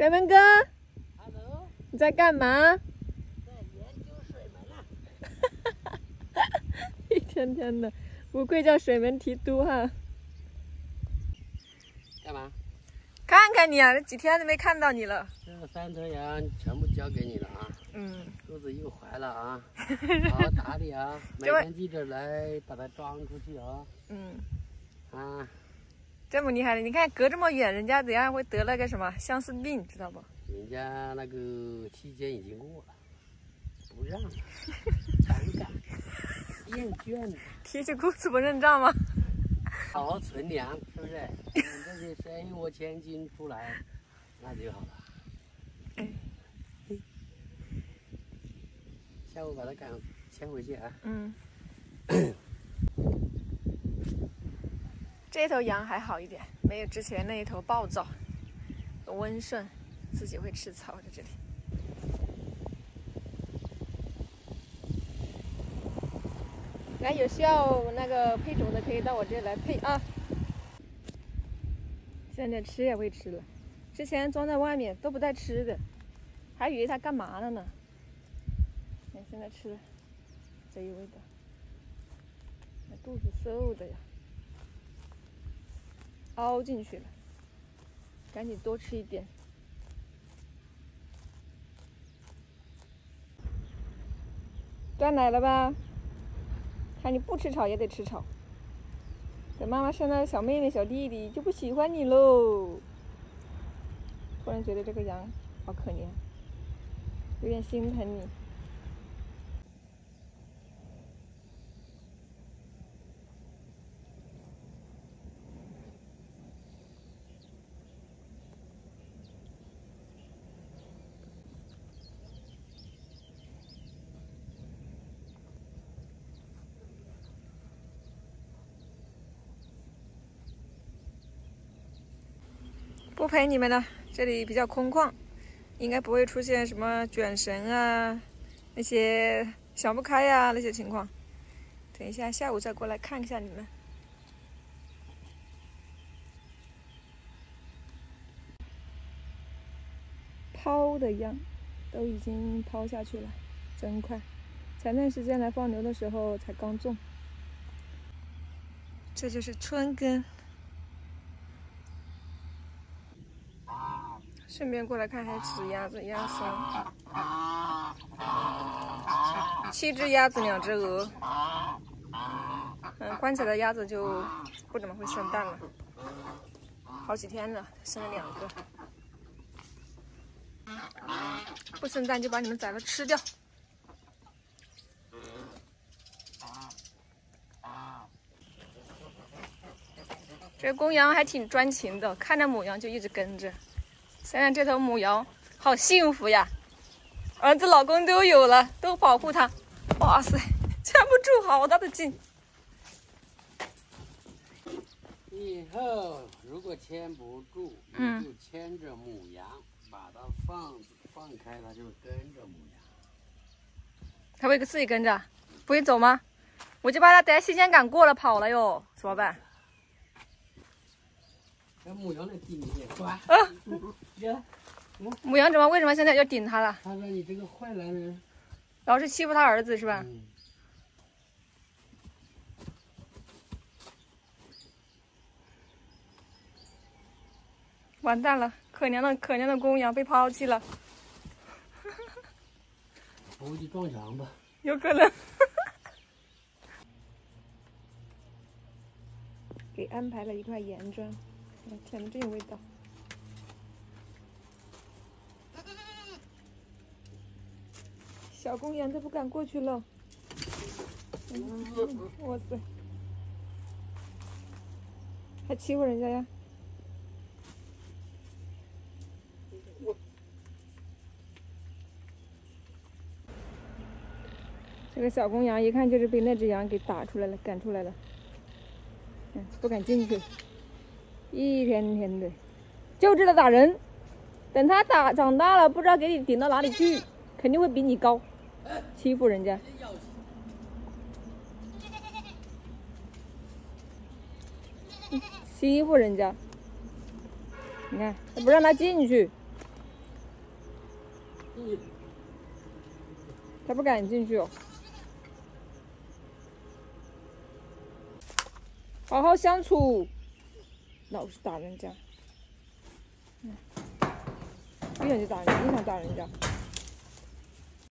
水门哥，Hello，你在干嘛？在研究水门呢。一天天的，不愧叫水门提督哈。干嘛？看看你啊，这几天都没看到你了。这三头羊全部交给你了啊。嗯。肚子又怀了啊，好好打理啊，每天记着来把它装出去啊。嗯。啊。这么厉害的，你看隔这么远，人家怎样会得了个什么相思病，知道不？人家那个期间已经过了，不让，反感，厌倦了，提起裤子不认账吗？好好存粮，是不是？等这些生一窝千金出来，那就好了。哎，下午把它赶牵回去啊。嗯。这头羊还好一点，没有之前那一头暴躁，温顺，自己会吃草在这里。来，有需要那个配种的可以到我这里来配啊。现在吃也会吃了，之前装在外面都不带吃的，还以为它干嘛了呢。看现在吃，这一味道，那肚子瘦的呀。凹进去了，赶紧多吃一点。断奶了吧？看你不吃草也得吃草。等妈妈生了小妹妹、小弟弟，就不喜欢你喽。突然觉得这个羊好可怜，有点心疼你。不陪你们了，这里比较空旷，应该不会出现什么卷绳啊，那些想不开呀那些情况。等一下下午再过来看一下你们。抛的秧都已经抛下去了，真快。前段时间来放牛的时候才刚种。这就是春耕。顺便过来看看死鸭子，鸭生，七只鸭子，两只鹅。嗯，关起来鸭子就不怎么会生蛋了，好几天了，生了两个，不生蛋就把你们宰了吃掉。这公羊还挺专情的，看着母羊就一直跟着。现在这头母羊好幸福呀，儿子、老公都有了，都保护它。哇塞，牵不住，好大的劲！以后如果牵不住，你就牵着母羊，把它放放开，它就跟着母羊。它会自己跟着，不会走吗？我就怕它带新鲜感过了，跑了哟，怎么办？母羊来顶你，乖。母羊怎么？为什么现在要顶他了？他说你这个坏男人，老是欺负他儿子是吧？完蛋了，可怜的可怜的公羊被抛弃了。我估计撞墙吧。有可能。给安排了一块岩砖。甜的真有味道，小公羊都不敢过去了。哇塞，还欺负人家呀？这个小公羊一看就是被那只羊给打出来了，赶出来了。嗯，不敢进去。一天天的，就知道打人。等他打长大了，不知道给你顶到哪里去，肯定会比你高，欺负人家，欺负人家。你看，他不让他进去，他不敢进去哦。好好相处，老是打人家。嗯，不想去打人家，经常打人家。